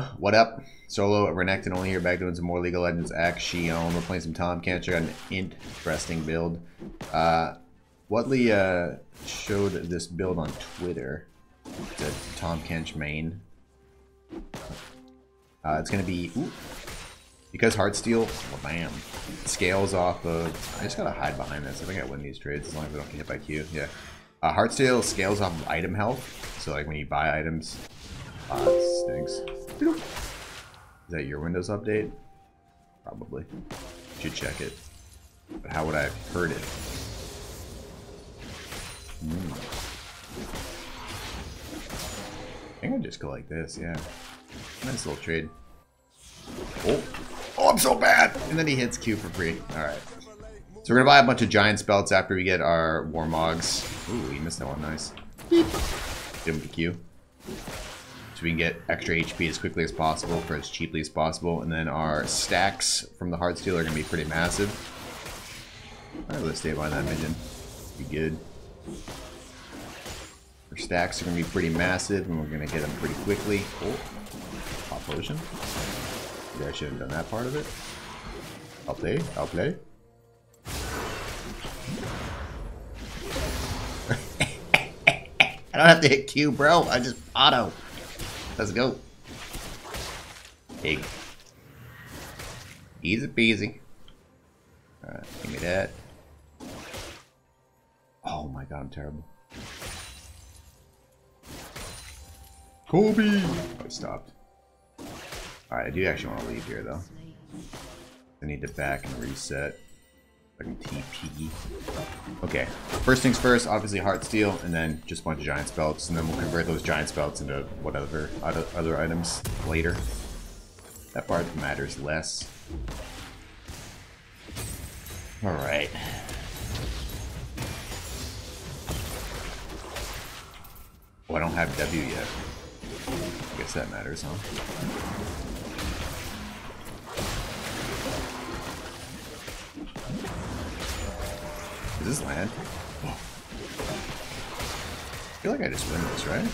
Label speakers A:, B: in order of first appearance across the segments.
A: What up? Solo, Renekton only here back doing some more League of Legends Axiom. We're playing some Kench. I got an interesting build. Uh, Whatley uh, showed this build on Twitter. A Tahm Kench main. Uh, it's going to be... Ooh, because Heartsteel, well, bam, scales off of... I just gotta hide behind this. I think I win these trades as long as I don't get hit by Q. Yeah. Uh, Heartsteel scales off of item health. So like when you buy items, uh, stinks. Is that your Windows update? Probably. Should check it. But how would I have heard it? Mm. I think I just go like this, yeah. Nice little trade. Oh, oh, I'm so bad! And then he hits Q for free. Alright. So we're gonna buy a bunch of Giant's Belts after we get our Warmogs. Ooh, he missed that one, nice. Give him the Q. So we can get extra HP as quickly as possible for as cheaply as possible. And then our stacks from the Heartsteel are gonna be pretty massive. Let's stay behind that minion. Be good. Our stacks are gonna be pretty massive and we're gonna get them pretty quickly. Oh, pop potion. Maybe I should have done that part of it. I'll play. I'll play. I don't have to hit Q, bro. I just auto. Let's go. Pig. Easy peasy. Alright, give me that. Oh my god, I'm terrible. Kobe! Oh, I stopped. Alright, I do actually want to leave here, though. I need to back and reset. Can TP. Okay, first things first, obviously Heart Steel, and then just a bunch of Giant's Belts, and then we'll convert those Giant's Belts into whatever other, other items later. That part matters less. Alright. Oh, I don't have W yet. I guess that matters, huh? Does this land? Oh. I feel like I just win this, right?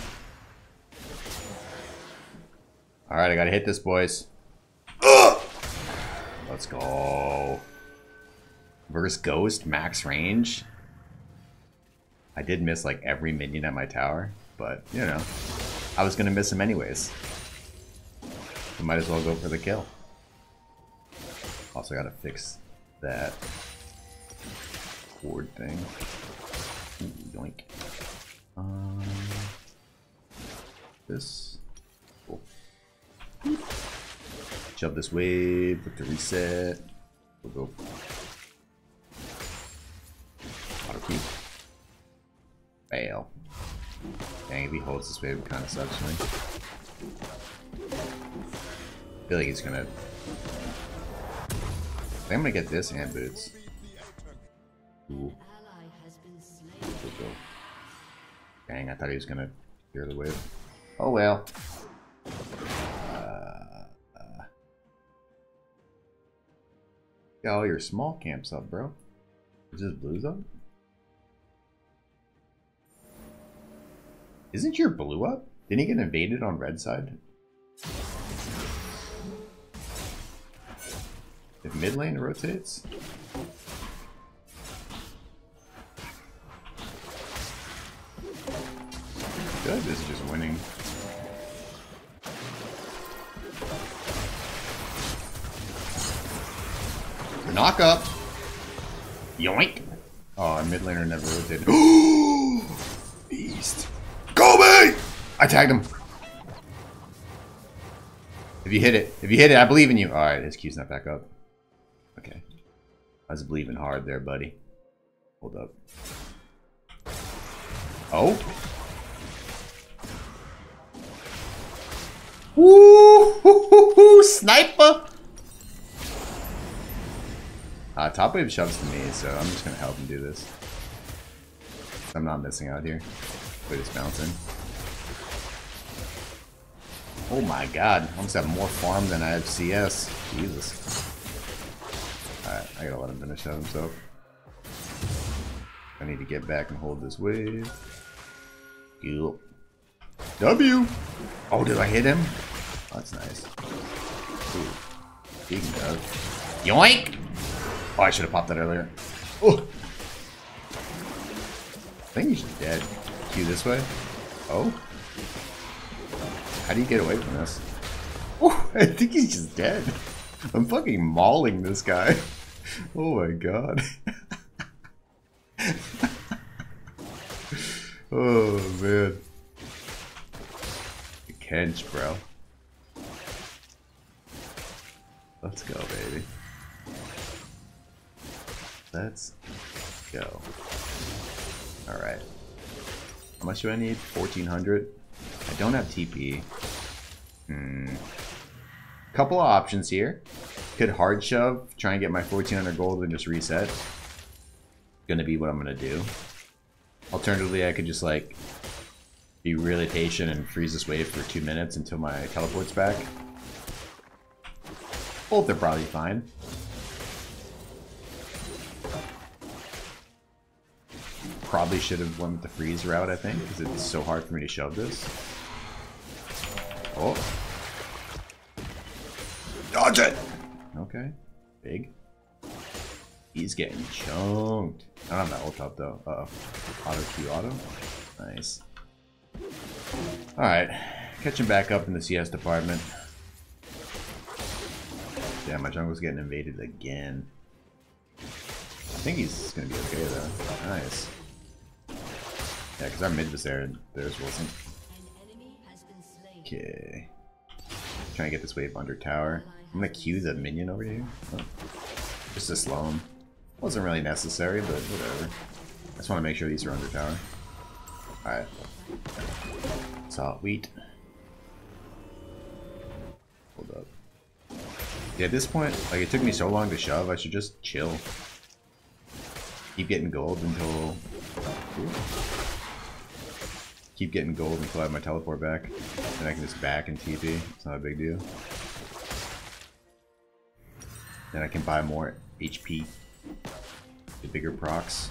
A: Alright, I gotta hit this, boys. Ugh! Let's go. Verse Ghost, max range. I did miss like every minion at my tower, but you know, I was gonna miss him anyways. I might as well go for the kill. Also gotta fix that cord thing. Ooh, yoink. Um, this. Cool. Shove this wave with the reset. We'll go. Auto keep. Fail. Dang, if he holds this wave, it kind of sucks. I feel like he's gonna. I think I'm gonna get this and boots. Ooh. Dang, I thought he was gonna clear the wave. Oh well. Uh, uh. Got all your small camps up, bro. Is this blues up? Isn't your blue up? Didn't he get invaded on red side? If mid lane rotates? Good, this is just winning. Knock up! Yoink! Oh, mid laner never rotated. Beast. Kobe! I tagged him. If you hit it, if you hit it, I believe in you. Alright, his Q's not back up. Okay. I was believing hard there, buddy. Hold up. Oh? Woo! Sniper! Uh, top wave shoves to me, so I'm just gonna help him do this. I'm not missing out here. Wait, it's bouncing. Oh my god, I almost have more farm than I have CS. Jesus. Alright, I gotta let him finish that himself. I need to get back and hold this wave. Yep. W! Oh, did I hit him? Oh, that's nice. Ooh. Speaking of. Yoink! Oh, I should have popped that earlier. Oh! I think he's dead. Q this way. Oh? How do you get away from this? Oh, I think he's just dead. I'm fucking mauling this guy. Oh my god. oh man. Kench, bro. Let's go, baby. Let's go. Alright. How much do I need? 1400? I don't have TP. Hmm. Couple of options here. Could hard shove, try and get my 1400 gold and just reset. Gonna be what I'm gonna do. Alternatively, I could just like be really patient and freeze this wave for two minutes until my teleport's back. Both are probably fine. Probably should have went with the freeze route, I think, because it's so hard for me to shove this. Oh. Dodge it! Okay. Big. He's getting chunked. I don't have that ult up though. Uh oh. Auto Q auto. Nice. Alright. Catching back up in the CS department. Damn, my jungle's getting invaded again. I think he's gonna be okay though. Nice. Yeah, because our mid was there and theirs wasn't. Okay. Trying to get this wave under tower. I'm gonna Q the minion over here. Oh. Just to slow him. Wasn't really necessary, but whatever. I just want to make sure these are under tower. Alright. Salt wheat. Hold up. Yeah, at this point, like it took me so long to shove, I should just chill. Keep getting gold until... Ooh. Keep getting gold until I have my teleport back. And I can just back and TP. It's not a big deal. Then I can buy more HP. The bigger procs.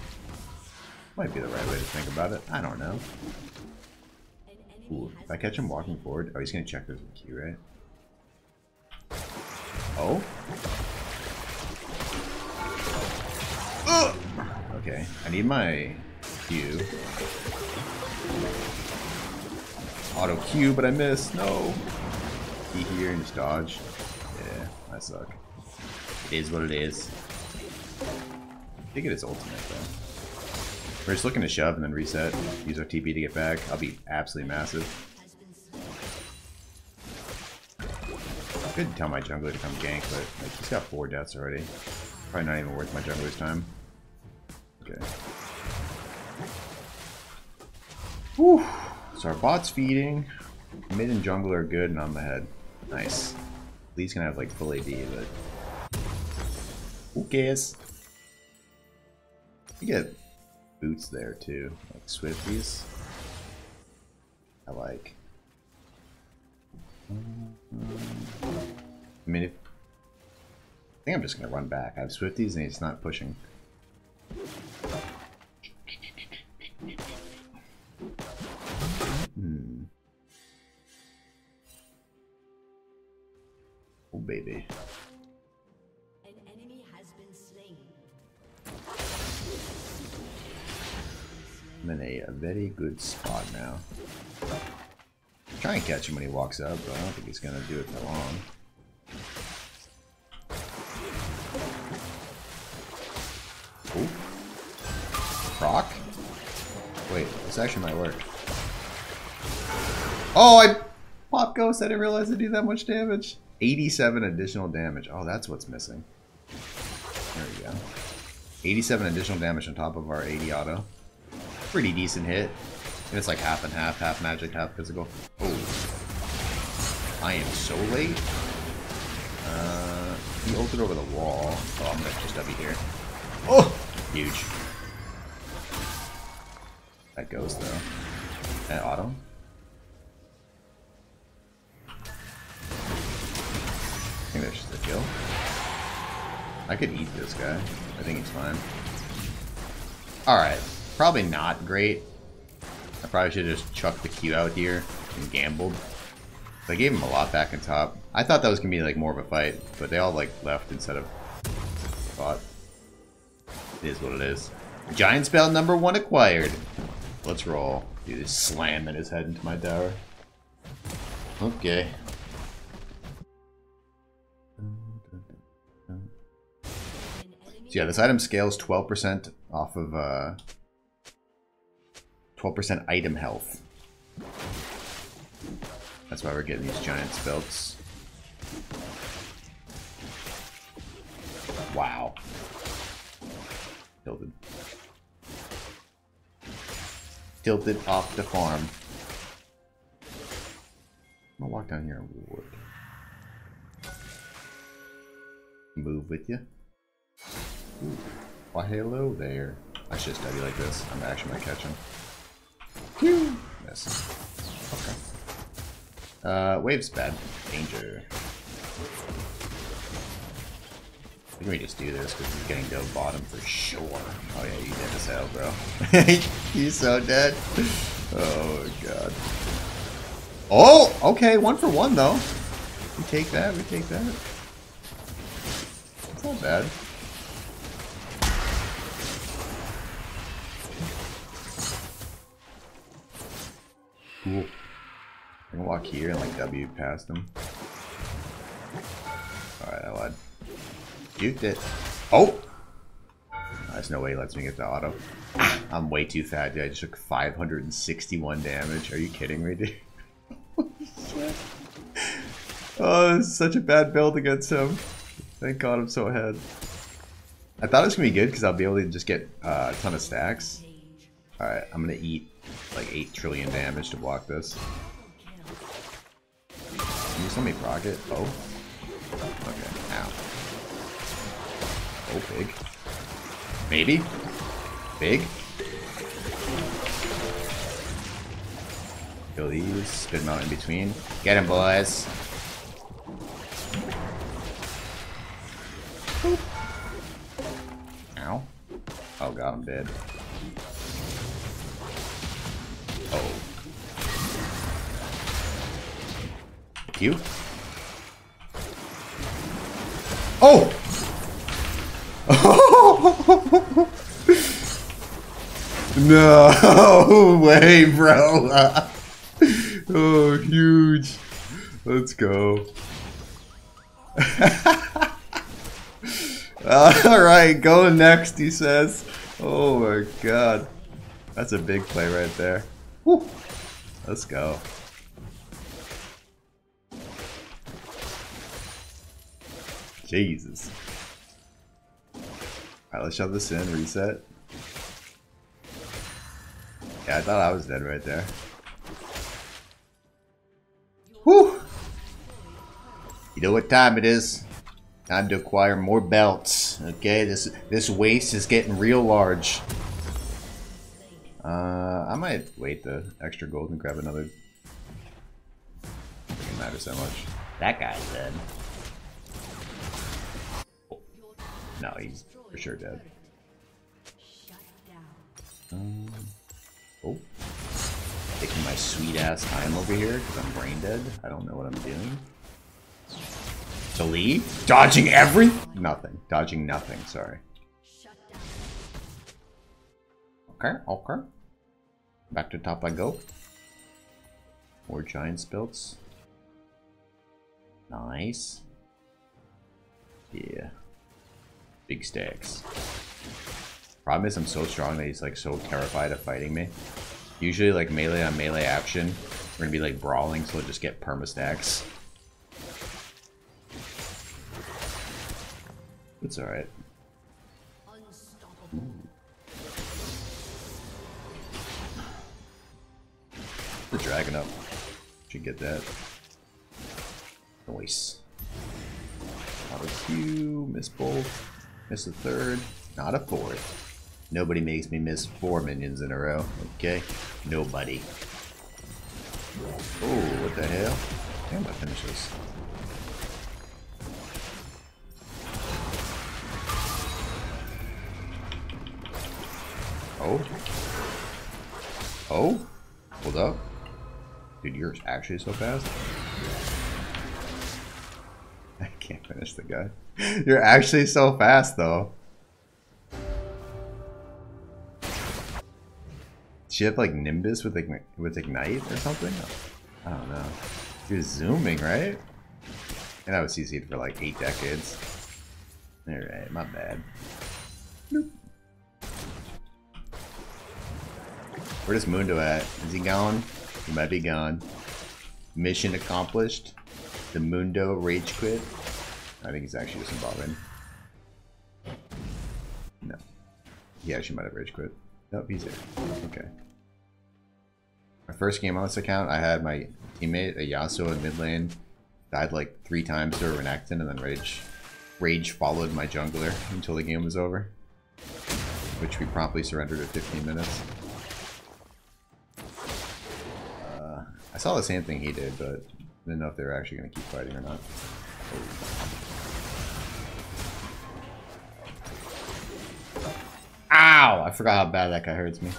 A: Might be the right way to think about it. I don't know. Ooh, if I catch him walking forward... Oh, he's gonna check there's a key, right? Oh? Okay, I need my Q. Auto Q, but I missed. No! Key here and just dodge. Yeah, I suck. It is what it is. Did get his ultimate though. We're just looking to shove and then reset. Use our TP to get back. I'll be absolutely massive. I could tell my jungler to come gank, but like, he's got four deaths already. Probably not even worth my jungler's time. Okay. Whew. So our bot's feeding. Mid and jungle are good, and I'm ahead. Nice. Lee's gonna have like full AD, but who cares? You get boots there too, like Swifties. I like. I mean, if, I think I'm just gonna run back. I have Swifties and he's not pushing. Good spot now. Try and catch him when he walks up, but I don't think he's gonna do it for long. Ooh. Proc? Wait, this actually might work. Oh, I pop ghost. I didn't realize it do that much damage. 87 additional damage. Oh, that's what's missing. There we go. 87 additional damage on top of our 80 auto pretty decent hit. And it's like half and half, half magic, half physical. Oh. I am so late. Uh, he ulted over the wall. Oh, I'm gonna just W here. Oh! Huge. That goes, though. That auto. I think that's just a kill. I could eat this guy. I think he's fine. Alright. Probably not great. I probably should have just chucked the Q out here and gambled. They gave him a lot back in top. I thought that was gonna be like more of a fight, but they all like left instead of fought. It is what it is. Giant's Belt number one acquired. Let's roll. Dude is slamming his head into my tower. Okay. So yeah, this item scales 12% off of uh 12% item health. That's why we're getting these Giant's Belts. Wow. Tilted. Tilted off the farm. I'm gonna walk down here and wood. Move with you. Ooh. Why hello there. I should study like this. I'm actually gonna catch him. Miss. Okay. Uh, wave's bad. Danger. I think we just do this because he's getting to the bottom for sure. Oh yeah, you dead as hell, bro. He's so dead. Oh god. Oh, okay, one for one though. We take that, we take that. It's not bad. Here and like W past him. Alright, I lied. Juked it. Oh! There's no way he lets me get the auto. I'm way too fat, dude. I just took 561 damage. Are you kidding me, dude? oh, this is such a bad build against him. Thank god I'm so ahead. I thought it was to be good because I'll be able to just get uh, a ton of stacks. Alright, I'm to eat like 8 trillion damage to block this. Me proc it? Oh. Okay, ow. Oh, big. Maybe? Big? Kill these, Spin out in between. Get him, boys! Ow. Oh god, I'm dead. Oh. You? Oh! no way, bro. oh, huge. Let's go. Alright, going next, he says. Oh my god. That's a big play right there. Woo. Let's go. Jesus. Alright, let's shove this in, reset. Yeah, I thought I was dead right there. Whew! You know what time it is? Time to acquire more belts. Okay, this this waste is getting real large. Uh, I might wait the extra gold and grab another. Doesn't matter so much. That guy's dead. No, he's for sure dead. Um, oh. Taking my sweet ass time over here because I'm brain dead. I don't know what I'm doing. To leave? Dodging every? Nothing. Dodging nothing, sorry. Okay, okay. Back to top I go. More Giant's Belts. Nice. Yeah. Big stacks. Problem is I'm so strong that he's like so terrified of fighting me. Usually like melee on melee action, we're gonna be like brawling so we'll just get perma stacks. It's alright. The dragon up. Should get that. Nice. Not a Q, miss both. Miss a third, not a fourth. Nobody makes me miss four minions in a row. Okay? Nobody. Oh, what the hell? Damn, I finish this. Oh? Oh? Hold up. Dude, you're actually so fast. Can't finish the guy. You're actually so fast, though. She have like Nimbus with igni with Ignite or something? I don't know. You're zooming, right? And I was CC'd for like eight decades. Alright, my bad. Nope. Where's Mundo at? Is he gone? He might be gone. Mission accomplished. The Mundo rage quit. I think he's actually just involved No. He actually might have rage quit. Nope, he's here. Okay. My first game on this account, I had my teammate, a Yasuo in mid lane, died like three times to a Renekton, and then Rage, Rage followed my jungler until the game was over, which we promptly surrendered at 15 minutes. Uh, I saw the same thing he did, but didn't know if they were actually going to keep fighting or not. Ow! I forgot how bad that guy hurts me.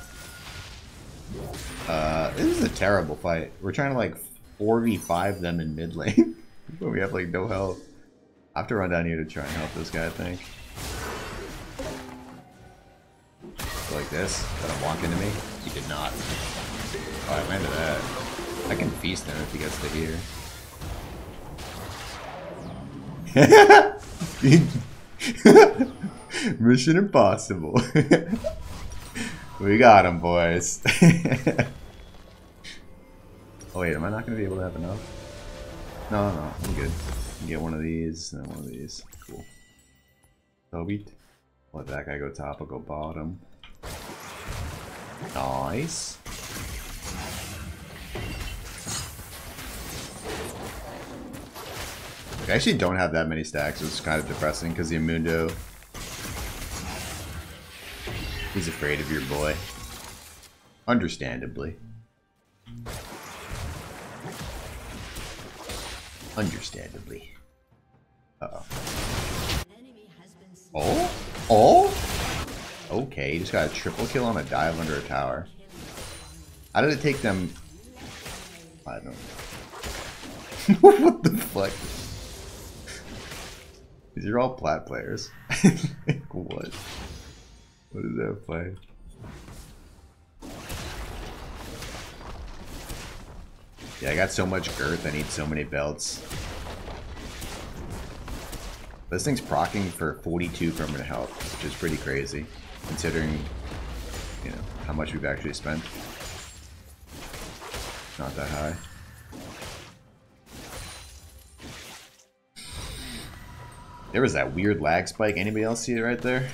A: Uh, this is a terrible fight. We're trying to like 4v5 them in mid lane. but we have like no health. I have to run down here to try and help this guy, I think. Like this, let him walk into me. He did not. Oh, I landed that. I can feast him if he gets to here. Mission impossible. We got him, boys. oh wait, am I not going to be able to have enough? No, no, I'm good. Get one of these and one of these. Cool. beat. Let that guy go top, I'll go bottom. Nice. I actually don't have that many stacks, it's kind of depressing because the Amundo He's afraid of your boy. Understandably. Understandably. Uh oh. Oh? Oh? Okay, he just got a triple kill on a dive under a tower. How did it take them... I don't know. what the fuck? These are all plat players. what? What is that play? Yeah, I got so much girth, I need so many belts. This thing's procking for 42 permanent health, which is pretty crazy, considering, you know, how much we've actually spent. Not that high. There was that weird lag spike. Anybody else see it right there?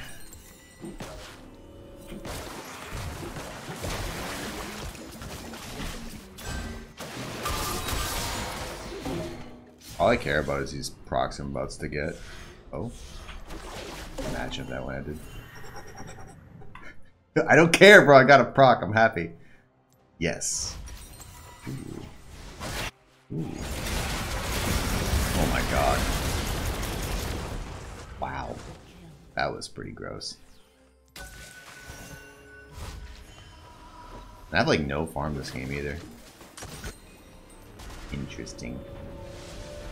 A: All I care about is these procs I'm about to get. Oh. Imagine if that landed. I don't care, bro. I got a proc. I'm happy. Yes. Ooh. Ooh. Oh my god. Wow. That was pretty gross. I have like no farm this game either. Interesting.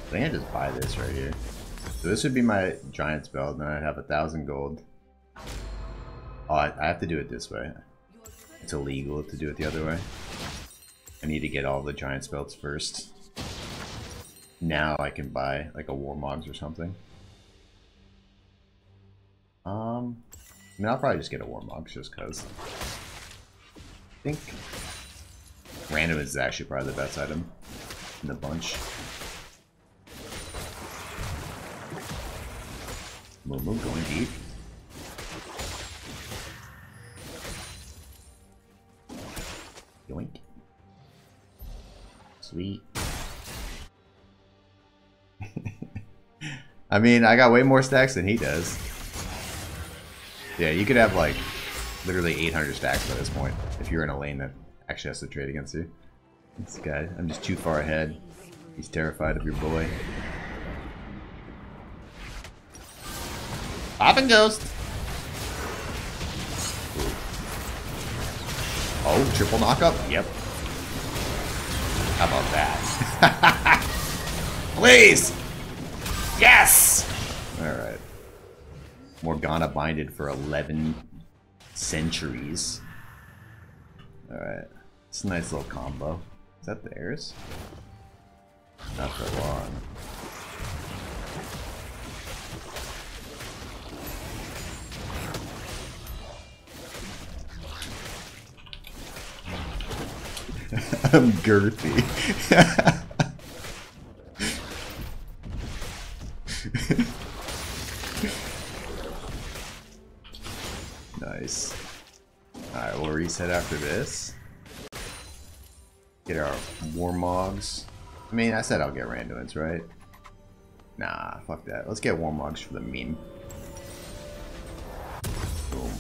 A: I think I just buy this right here. So this would be my Giant's Belt, and then I'd have a thousand gold. Oh, I, I have to do it this way. It's illegal to do it the other way. I need to get all the Giant's Belts first. Now I can buy like a war Warmogs or something. Um, I mean, I'll probably just get a Warmogs just because. I think Randuin's is actually probably the best item in the bunch. Momo going deep. Yoink. Sweet. I mean, I got way more stacks than he does. Yeah, you could have like literally 800 stacks by this point if you're in a lane that actually has to trade against you. This guy, I'm just too far ahead. He's terrified of your boy. Popping Ghost. Oh, triple knockup? Yep. How about that? Please! Yes! Alright. Morgana binded for 11 centuries. Alright. It's a nice little combo. Is that theirs? Not for long. I'm girthy. Alright, after this. Get our Warmogs. I mean, I said I'll get Randuins, right? Nah, fuck that. Let's get Warmogs for the meme. Boom.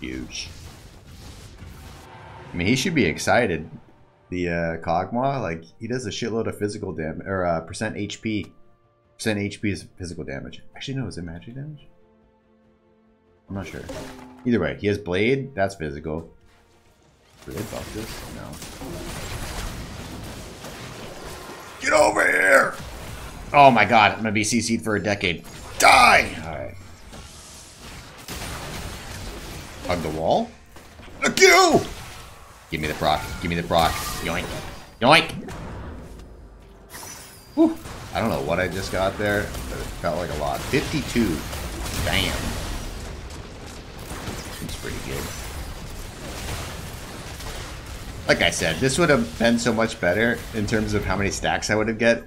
A: Huge. I mean, he should be excited. The uh, Kog'Maw, like, he does a shitload of physical damage, or uh, percent HP. Percent HP is physical damage. Actually, no, is it magic damage? I'm not sure. Either way, he has Blade, that's physical. Do they buff this? No. Get over here! Oh my god, I'm gonna be CC'd for a decade. Die! Alright. Hug the wall? Look you! Give me the proc. Give me the proc. Yoink. Yoink! Whew. I don't know what I just got there, but it felt like a lot. 52. Damn. Pretty good. Like I said, this would have been so much better in terms of how many stacks I would have get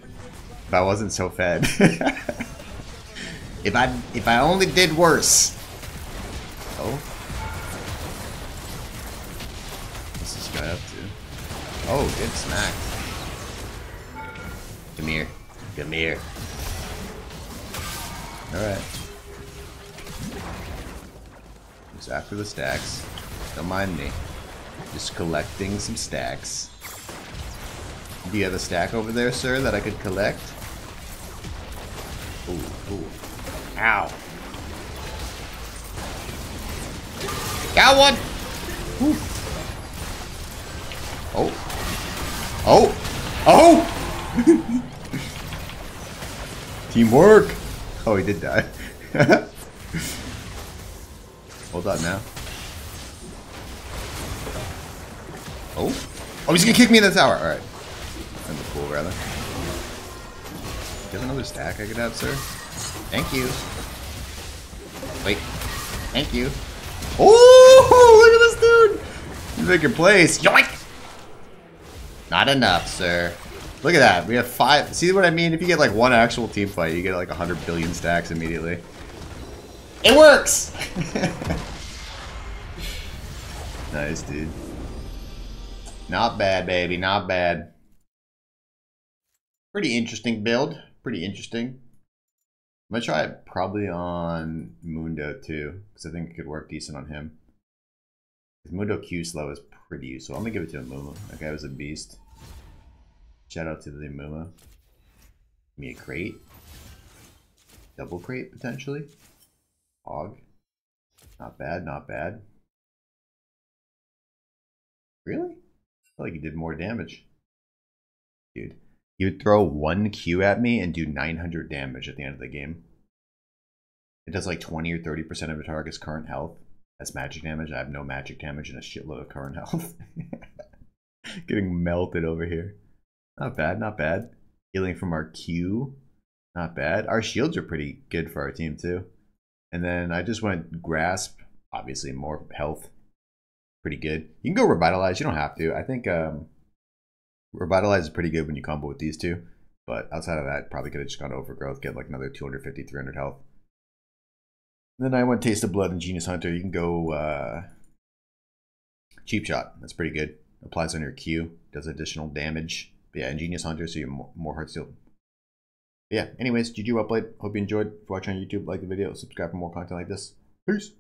A: if I wasn't so fed. if I if I only did worse. Oh. What's this guy up to? Oh, good smack. Come here. Come here. Alright. After the stacks. Don't mind me. Just collecting some stacks. Do you have a stack over there, sir, that I could collect? Ooh, ooh. Ow. Got one! Ooh. Oh. Oh! Oh! Teamwork! Oh, he did die. Hold on now. Oh? Oh, he's gonna kick me in the tower. Alright. In the pool, rather. Do you have another stack I could have, sir? Thank you. Wait. Thank you. Oh, look at this dude! He's making plays. Yoink! Not enough, sir. Look at that. We have five. See what I mean? If you get like one actual team fight, you get like 100 billion stacks immediately. It works! nice, dude. Not bad, baby. Not bad. Pretty interesting build. Pretty interesting. I'm going to try it probably on Mundo too, because I think it could work decent on him. Mundo Q slow is pretty useful. I'm going to give it to Amumu. That guy was a beast. Shout out to the Amumu. Give me a crate. Double crate, potentially. Hog. Not bad, not bad. Really? I feel like he did more damage. Dude. He would throw one Q at me and do 900 damage at the end of the game. It does like 20 or 30% of a target's current health. That's magic damage. I have no magic damage and a shitload of current health. Getting melted over here. Not bad, not bad. Healing from our Q. Not bad. Our shields are pretty good for our team too. And then I just went Grasp. Obviously more health. Pretty good. You can go Revitalize. You don't have to. I think um, Revitalize is pretty good when you combo with these two. But outside of that, probably could have just gone Overgrowth. Get like another 250, 300 health. And then I went Taste of Blood and Genius Hunter. You can go uh, Cheap Shot. That's pretty good. Applies on your Q. Does additional damage. But yeah, Ingenious Hunter, so you more, more Heart Steel. Yeah, anyways, GG well played. Hope you enjoyed. If you're watching on YouTube, like the video, subscribe for more content like this. Peace.